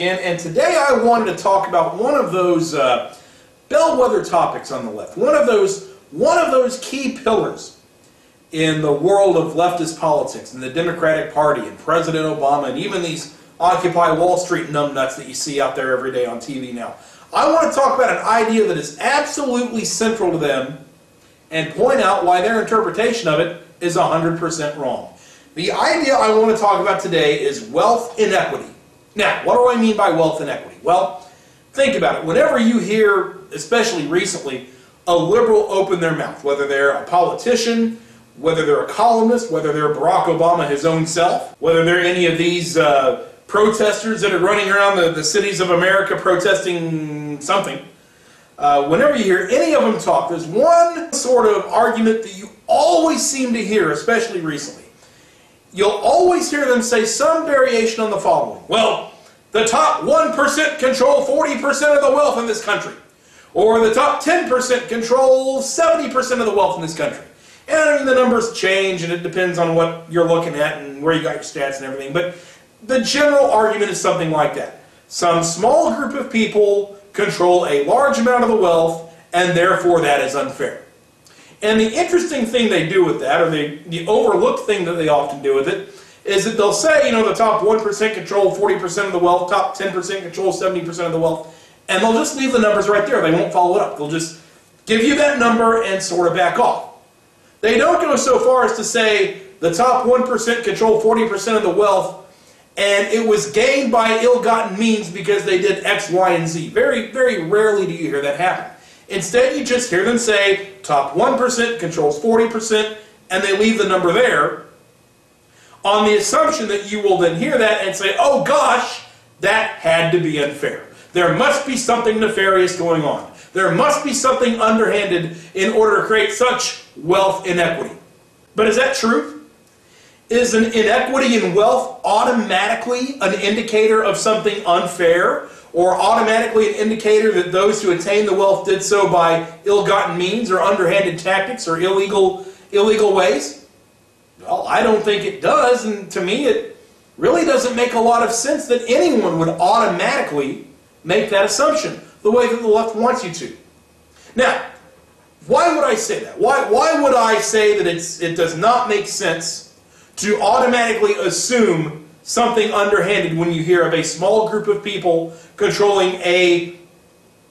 again, and today I wanted to talk about one of those uh, bellwether topics on the left, one of those one of those key pillars in the world of leftist politics, in the Democratic Party, and President Obama, and even these Occupy Wall Street numbnuts that you see out there every day on TV now. I want to talk about an idea that is absolutely central to them and point out why their interpretation of it is 100% wrong. The idea I want to talk about today is wealth inequity. Now, what do I mean by wealth inequity? Well, think about it. Whenever you hear, especially recently, a liberal open their mouth, whether they're a politician, whether they're a columnist, whether they're Barack Obama his own self, whether they're any of these uh, protesters that are running around the, the cities of America protesting something, uh, whenever you hear any of them talk, there's one sort of argument that you always seem to hear, especially recently you'll always hear them say some variation on the following. Well, the top 1% control 40% of the wealth in this country. Or the top 10% control 70% of the wealth in this country. And the numbers change and it depends on what you're looking at and where you got your stats and everything. But the general argument is something like that. Some small group of people control a large amount of the wealth and therefore that is unfair. And the interesting thing they do with that, or the, the overlooked thing that they often do with it, is that they'll say, you know, the top 1% control 40% of the wealth, top 10% control 70% of the wealth, and they'll just leave the numbers right there. They won't follow it up. They'll just give you that number and sort of back off. They don't go so far as to say the top 1% control 40% of the wealth, and it was gained by ill-gotten means because they did X, Y, and Z. Very, very rarely do you hear that happen. Instead, you just hear them say top 1% controls 40%, and they leave the number there on the assumption that you will then hear that and say, oh gosh, that had to be unfair. There must be something nefarious going on. There must be something underhanded in order to create such wealth inequity. But is that true? Is an inequity in wealth automatically an indicator of something unfair or automatically an indicator that those who attain the wealth did so by ill-gotten means or underhanded tactics or illegal, illegal ways? Well, I don't think it does, and to me it really doesn't make a lot of sense that anyone would automatically make that assumption the way that the left wants you to. Now, why would I say that? Why, why would I say that it's, it does not make sense to automatically assume something underhanded when you hear of a small group of people controlling a,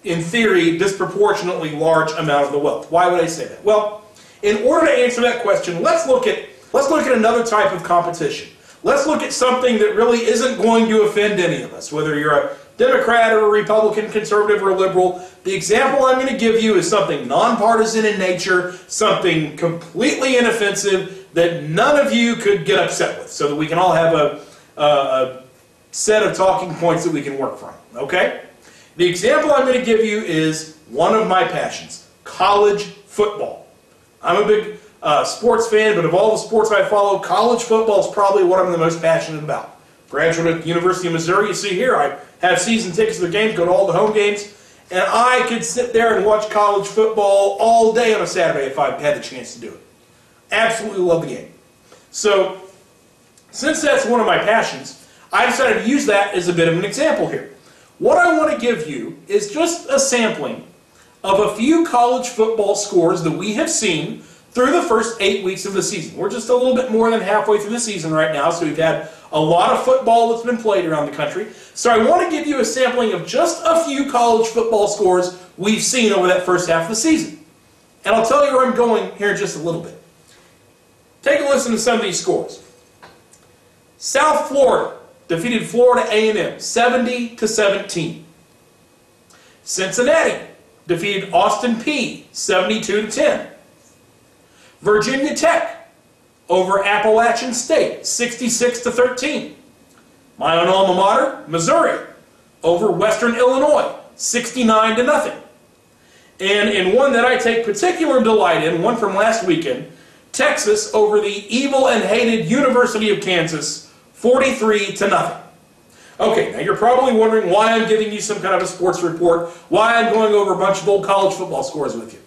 in theory, disproportionately large amount of the wealth. Why would I say that? Well, in order to answer that question, let's look at, let's look at another type of competition. Let's look at something that really isn't going to offend any of us, whether you're a Democrat or a Republican, conservative or liberal. The example I'm going to give you is something nonpartisan in nature, something completely inoffensive that none of you could get upset with, so that we can all have a, a set of talking points that we can work from. Okay? The example I'm going to give you is one of my passions college football. I'm a big uh, sports fan, but of all the sports I follow, college football is probably what I'm the most passionate about. Graduate at the University of Missouri, you see here, I have season tickets to the games, go to all the home games, and I could sit there and watch college football all day on a Saturday if I had the chance to do it. Absolutely love the game. So, since that's one of my passions, I decided to use that as a bit of an example here. What I want to give you is just a sampling of a few college football scores that we have seen through the first eight weeks of the season. We're just a little bit more than halfway through the season right now, so we've had a lot of football that's been played around the country. So I want to give you a sampling of just a few college football scores we've seen over that first half of the season. And I'll tell you where I'm going here in just a little bit. Take a listen to some of these scores. South Florida defeated Florida A&M 70 to 17. Cincinnati defeated Austin Peay 72 to 10. Virginia Tech over Appalachian State 66 to 13. My own alma mater, Missouri, over Western Illinois 69 to nothing. And in one that I take particular delight in, one from last weekend, Texas over the evil and hated University of Kansas 43 to nothing. Okay, now you're probably wondering why I'm giving you some kind of a sports report, why I'm going over a bunch of old college football scores with you.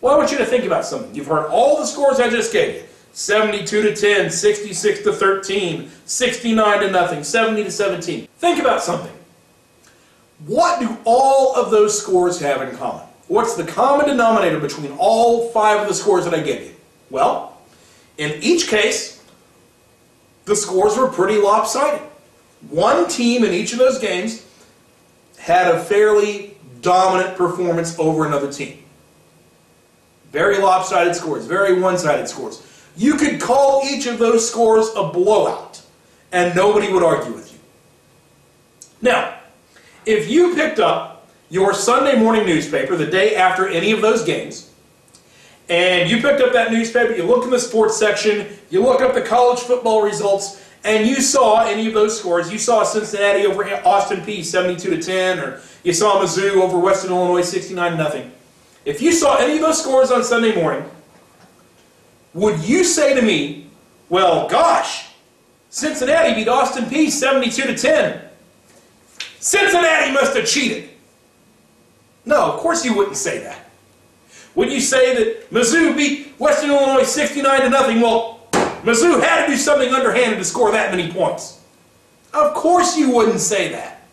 Well, I want you to think about something. You've heard all the scores I just gave you. 72 to 10, 66 to 13, 69 to nothing, 70 to 17. Think about something. What do all of those scores have in common? What's the common denominator between all five of the scores that I gave you? Well, in each case, the scores were pretty lopsided. One team in each of those games had a fairly dominant performance over another team. Very lopsided scores, very one-sided scores. You could call each of those scores a blowout, and nobody would argue with you. Now, if you picked up your Sunday morning newspaper the day after any of those games, and you picked up that newspaper, you look in the sports section, you look up the college football results, and you saw any of those scores, you saw Cincinnati over Austin Peay 72 to 10, or you saw Mizzou over Western Illinois 69 nothing. If you saw any of those scores on Sunday morning, would you say to me, well, gosh, Cincinnati beat Austin Peay 72 to 10. Cincinnati must have cheated. No, of course you wouldn't say that. Would you say that Mizzou beat Western Illinois 69 to nothing? Well, Mizzou had to do something underhanded to score that many points. Of course you wouldn't say that.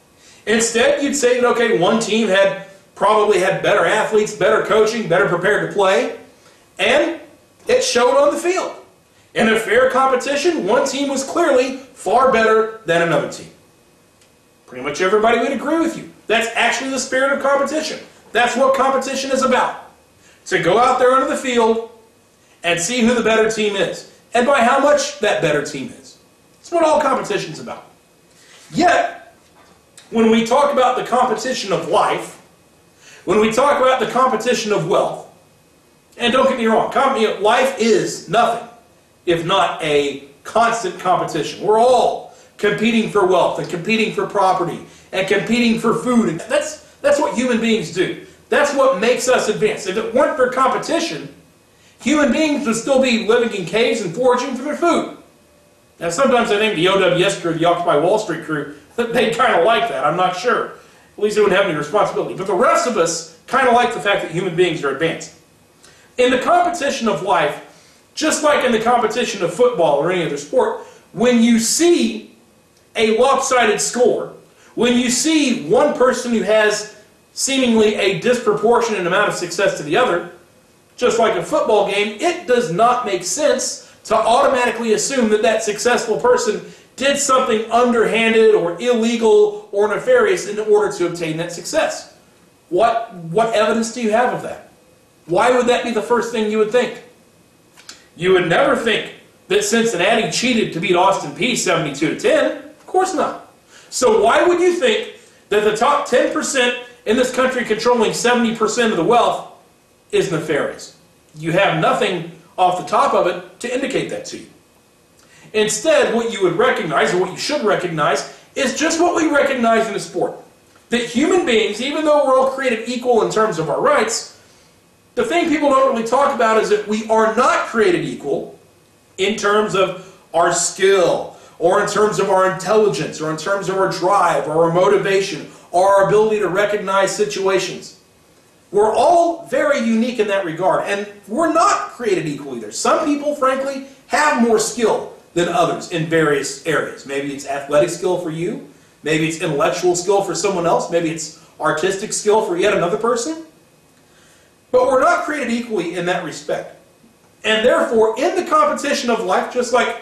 Instead, you'd say that, okay, one team had probably had better athletes, better coaching, better prepared to play, and it showed on the field. In a fair competition, one team was clearly far better than another team. Pretty much everybody would agree with you. That's actually the spirit of competition. That's what competition is about. To go out there onto the field and see who the better team is. And by how much that better team is. That's what all competition's about. Yet, when we talk about the competition of life, when we talk about the competition of wealth, and don't get me wrong, life is nothing if not a constant competition. We're all competing for wealth and competing for property and competing for food. That's, that's what human beings do. That's what makes us advance. If it weren't for competition, human beings would still be living in caves and foraging for their food. Now, sometimes I think the OWS crew, the Occupy Wall Street crew, they kind of like that. I'm not sure. At least they wouldn't have any responsibility. But the rest of us kind of like the fact that human beings are advanced. In the competition of life, just like in the competition of football or any other sport, when you see a lopsided score, when you see one person who has seemingly a disproportionate amount of success to the other, just like a football game, it does not make sense to automatically assume that that successful person did something underhanded or illegal or nefarious in order to obtain that success. What, what evidence do you have of that? Why would that be the first thing you would think? You would never think that Cincinnati cheated to beat Austin Peay 72 to 10. Of course not. So why would you think that the top 10% in this country controlling 70% of the wealth is nefarious? You have nothing off the top of it to indicate that to you. Instead, what you would recognize, or what you should recognize, is just what we recognize in the sport. That human beings, even though we're all created equal in terms of our rights, the thing people don't really talk about is that we are not created equal in terms of our skill, or in terms of our intelligence, or in terms of our drive, or our motivation, or our ability to recognize situations. We're all very unique in that regard, and we're not created equal either. Some people, frankly, have more skill than others in various areas. Maybe it's athletic skill for you, maybe it's intellectual skill for someone else, maybe it's artistic skill for yet another person. But we're not created equally in that respect. And therefore, in the competition of life, just like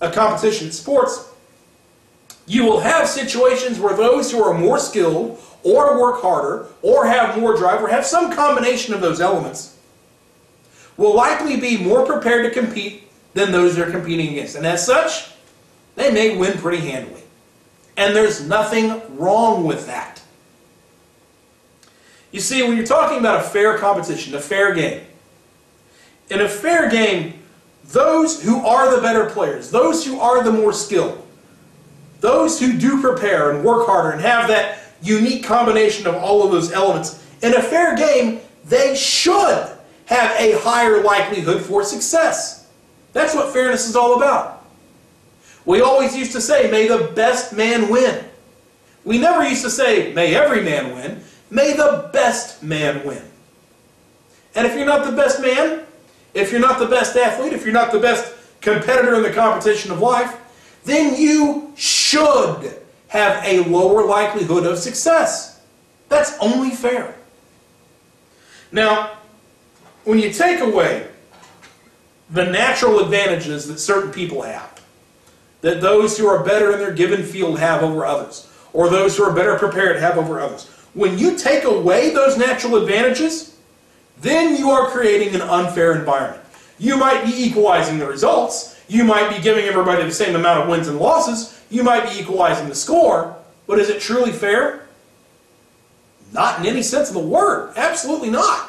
a competition in sports, you will have situations where those who are more skilled or work harder or have more drive or have some combination of those elements will likely be more prepared to compete than those they're competing against. And as such, they may win pretty handily. And there's nothing wrong with that. You see, when you're talking about a fair competition, a fair game, in a fair game, those who are the better players, those who are the more skilled, those who do prepare and work harder and have that unique combination of all of those elements, in a fair game, they should have a higher likelihood for success. That's what fairness is all about. We always used to say, may the best man win. We never used to say, may every man win. May the best man win. And if you're not the best man, if you're not the best athlete, if you're not the best competitor in the competition of life, then you should have a lower likelihood of success. That's only fair. Now, when you take away the natural advantages that certain people have, that those who are better in their given field have over others, or those who are better prepared have over others, when you take away those natural advantages, then you are creating an unfair environment. You might be equalizing the results, you might be giving everybody the same amount of wins and losses, you might be equalizing the score, but is it truly fair? Not in any sense of the word. Absolutely not.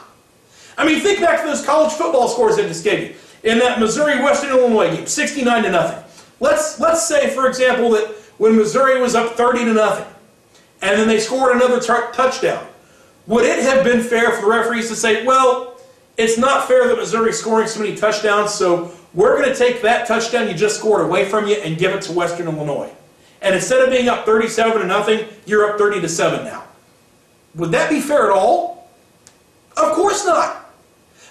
I mean, think back to those college football scores I just gave you. In that Missouri-Western Illinois game, 69 to nothing. Let's, let's say, for example, that when Missouri was up 30 to nothing, and then they scored another touchdown, would it have been fair for the referees to say, well, it's not fair that Missouri's scoring so many touchdowns, so we're going to take that touchdown you just scored away from you and give it to Western Illinois. And instead of being up 37 to nothing, you're up 30 to 7 now. Would that be fair at all? Of course not.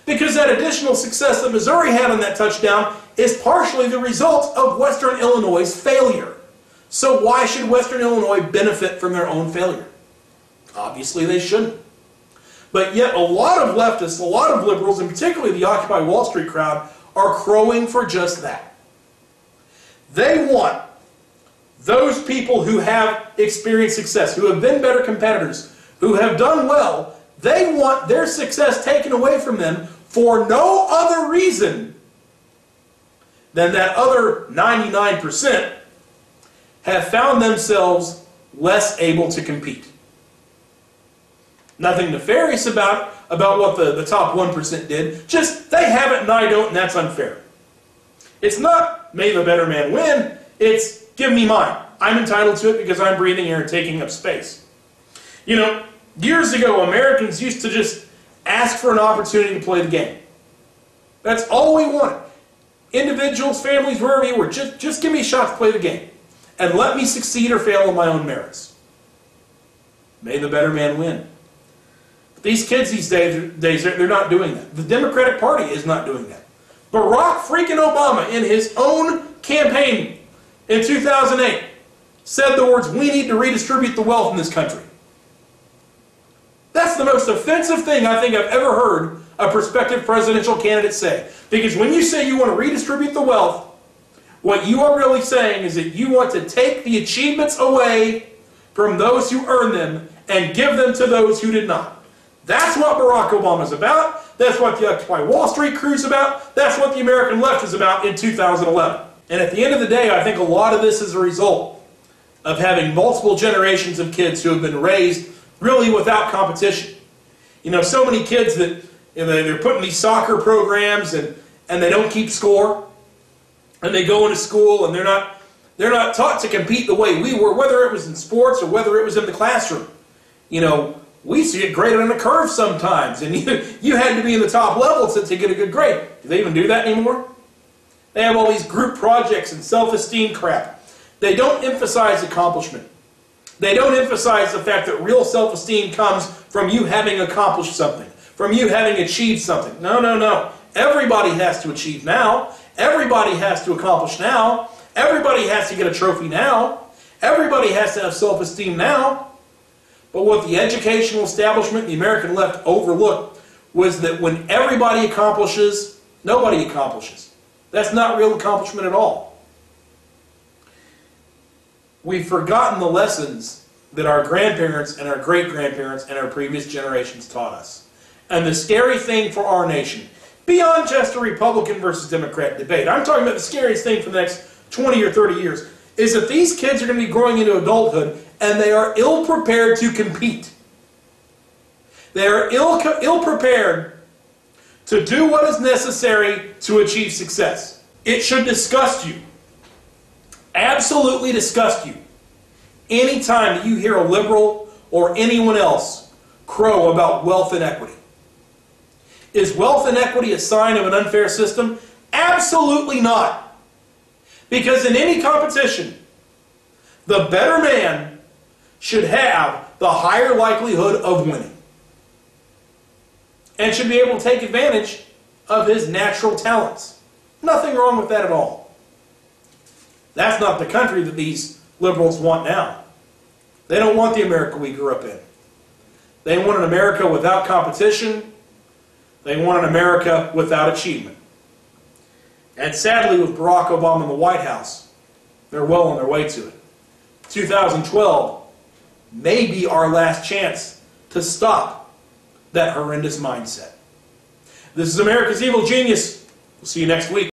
Because that additional success that Missouri had on that touchdown is partially the result of Western Illinois' failure. So why should Western Illinois benefit from their own failure? Obviously they shouldn't. But yet a lot of leftists, a lot of liberals, and particularly the Occupy Wall Street crowd, are crowing for just that. They want those people who have experienced success, who have been better competitors, who have done well, they want their success taken away from them for no other reason than that other 99% have found themselves less able to compete. Nothing nefarious about, about what the, the top 1% did, just they have it and I don't, and that's unfair. It's not may the better man win, it's give me mine. I'm entitled to it because I'm breathing air and taking up space. You know, years ago, Americans used to just ask for an opportunity to play the game. That's all we wanted. Individuals, families, wherever you were, just, just give me a shot to play the game. And let me succeed or fail on my own merits. May the better man win. These kids these days, days they're not doing that. The Democratic Party is not doing that. Barack freaking Obama, in his own campaign in 2008, said the words, we need to redistribute the wealth in this country. That's the most offensive thing I think I've ever heard a prospective presidential candidate say. Because when you say you want to redistribute the wealth, what you are really saying is that you want to take the achievements away from those who earn them and give them to those who did not. That's what Barack Obama is about. That's what the Occupy Wall Street crew is about. That's what the American left is about in 2011. And at the end of the day, I think a lot of this is a result of having multiple generations of kids who have been raised really without competition. You know, so many kids that you know, they're putting these soccer programs and, and they don't keep score. And they go into school and they're not, they're not taught to compete the way we were, whether it was in sports or whether it was in the classroom. You know, we see it graded on a curve sometimes, and you, you had to be in the top level to, to get a good grade. Do they even do that anymore? They have all these group projects and self-esteem crap. They don't emphasize accomplishment. They don't emphasize the fact that real self-esteem comes from you having accomplished something, from you having achieved something. No, no, no. Everybody has to achieve now. Everybody has to accomplish now. Everybody has to get a trophy now. Everybody has to have self-esteem now. But what the educational establishment, the American left, overlooked was that when everybody accomplishes, nobody accomplishes. That's not real accomplishment at all. We've forgotten the lessons that our grandparents and our great-grandparents and our previous generations taught us. And the scary thing for our nation, beyond just a Republican versus Democrat debate, I'm talking about the scariest thing for the next 20 or 30 years, is that these kids are going to be growing into adulthood and they are ill prepared to compete. They are ill, ill prepared to do what is necessary to achieve success. It should disgust you, absolutely disgust you, anytime that you hear a liberal or anyone else crow about wealth inequity. Is wealth inequity a sign of an unfair system? Absolutely not. Because in any competition, the better man should have the higher likelihood of winning. And should be able to take advantage of his natural talents. Nothing wrong with that at all. That's not the country that these liberals want now. They don't want the America we grew up in. They want an America without competition. They want an America without achievement. And sadly, with Barack Obama in the White House, they're well on their way to it. 2012 may be our last chance to stop that horrendous mindset. This is America's Evil Genius. We'll see you next week.